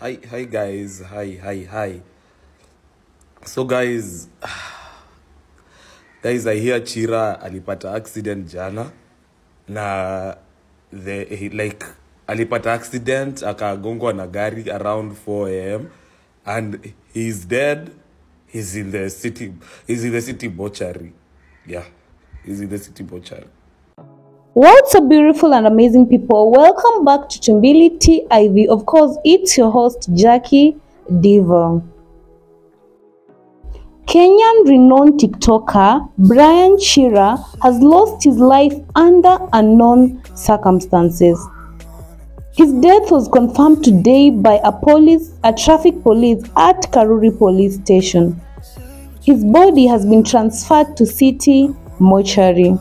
hi hi guys. Hi hi hi. So guys guys i hear chira alipata accident jana na the he, like alipata accident akagongwa na gari around 4 am and he's dead. He's in the city he's in the city bochary yeah he's in the city mortuary What's up, beautiful and amazing people? Welcome back to Tumbili TIV. Of course, it's your host, Jackie Diva. Kenyan renowned TikToker Brian Chira has lost his life under unknown circumstances. His death was confirmed today by a police, a traffic police at Karuri police station. His body has been transferred to city mortuary.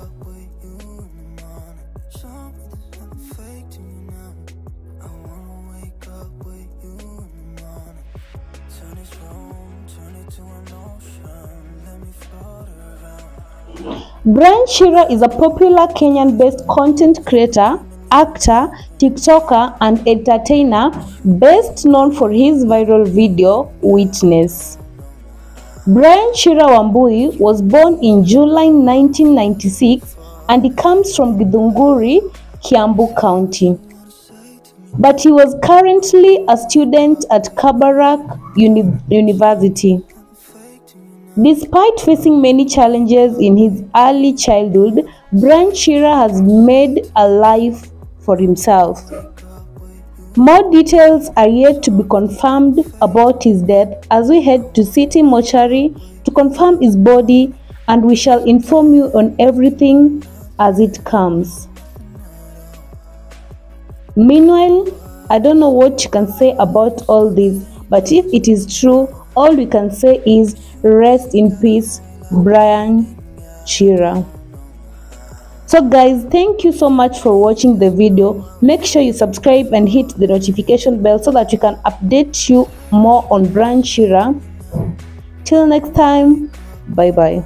Brian Chira is a popular Kenyan-based content creator, actor, TikToker, and entertainer best known for his viral video Witness. Brian Chira Wambui was born in July 1996 and he comes from Githunguri, Kiambu County. But he was currently a student at Kabarak Uni- University. Despite facing many challenges in his early childhood, Brian Chira has made a life for himself. More details are yet to be confirmed about his death as we head to City Mortuary to confirm his body and we shall inform you on everything as it comes. Meanwhile, I don't know what you can say about all this, but if it is true, all we can say is rest in peace, Brian Chira. So guys, thank you so much for watching the video. Make sure you subscribe and hit the notification bell so that we can update you more on Brian Chira. Till next time, bye bye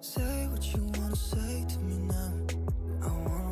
Say what you wanna say to me now. I wanna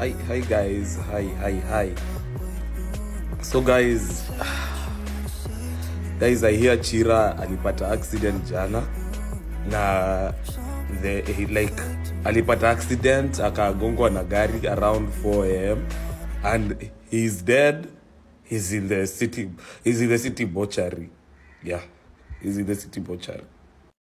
hi hi guys. Hi hi hi. So guys guys i hear chira alipata accident jana na the he, like alipata accident akagongwa na gari around 4 am and he's dead. He's in the city he's in the city bochary yeah he's in the city bochary